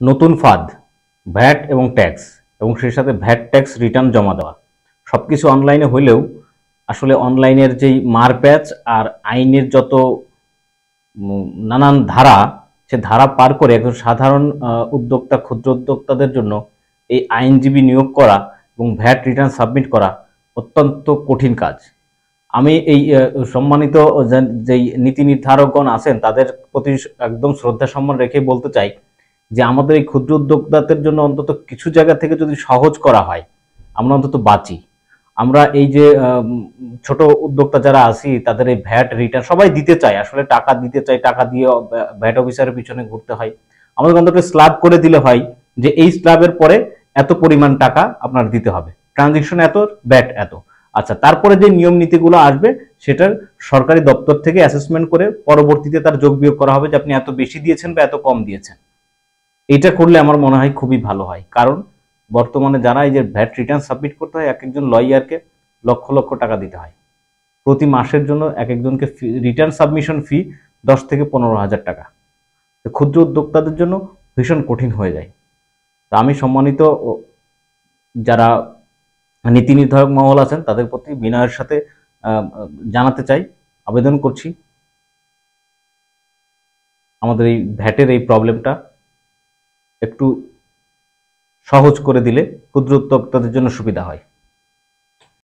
নতুন ফাঁদ, ভ্যাট এবং ট্যাক্স এবং সেই সাথে ভ্যাট, ট্যাক্স, রিটার্ন জমা দেওয়া। সব কিছু অনলাইনে হইলেও আসলে অনলাইনের যেই মারপ্যাচ আর আইনের যত নানান ধারা, সে ধারা পার করে একজন সাধারণ উদ্যোক্তা, ক্ষুদ্র উদ্যোক্তাদের জন্য এই আইনজীবী নিয়োগ করা এবং ভ্যাট, রিটার্ন সাবমিট করা অত্যন্ত কঠিন কাজ। আমি এই সম্মানিত যেই নীতি নির্ধারকগণ আছেন, তাদের প্রতি একদম শ্রদ্ধা সম্মান রেখে বলতে চাই যে আমাদের এই ক্ষুদ্র উদ্যোক্তাদের জন্য অন্তত কিছু জায়গা থেকে যদি সহজ করা হয়, আমরা অন্তত বাঁচি। আমরা এই যে ছোট উদ্যোক্তা যারা আছি, তাদের এই ভ্যাট রিটার্ন সবাই দিতে চায়। আসলে টাকা দিতে চায়, টাকা দিয়ে ভ্যাট অফিসারের পিছনে ঘুরতে হয়। আমাদের অন্তত স্ল্যাব করে দিলে হয় যে, এই স্ল্যাবের পরে এত পরিমাণ টাকা আপনার দিতে হবে। ট্রানজেকশন এত, ভ্যাট এত। আচ্ছা তারপরে যে নিয়ম নীতিগুলো আসবে, সেটার সরকারি দপ্তর থেকে অ্যাসেসমেন্ট করে পরবর্তীতে তার যোগ বিয়োগ করা হবে যে, আপনি এত বেশি দিয়েছেন বা এত কম দিয়েছেন। এটা করলে আমার মনে হয় খুবই ভালো হয়। কারণ বর্তমানে যারা এই যে ভ্যাট রিটার্ন সাবমিট করতে হয় এক একজন লয়ারকে লক্ষ লক্ষ টাকা দিতে হয়। প্রতি মাসের জন্য এক একজনকে রিটার্ন সাবমিশন ফি দশ থেকে পনেরো হাজার টাকা। ক্ষুদ্র উদ্যোক্তাদের জন্য ভীষণ কঠিন হয়ে যায়। তা আমি সম্মানিত যারা নীতি নির্ধারক মহল আছেন, তাদের প্রতি বিনয়ের সাথে জানাতে চাই, আবেদন করছি। আমাদের এই ভ্যাটের এই প্রবলেমটা একটু সহজ করে দিলে ক্ষুদ্র উদ্যোক্তাদের জন্য সুবিধা হয়।